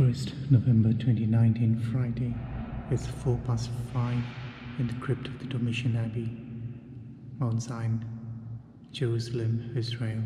1st November 2019, Friday. It's 4 past 5 in the crypt of the Domitian Abbey, Mount Zion, Jerusalem, Israel.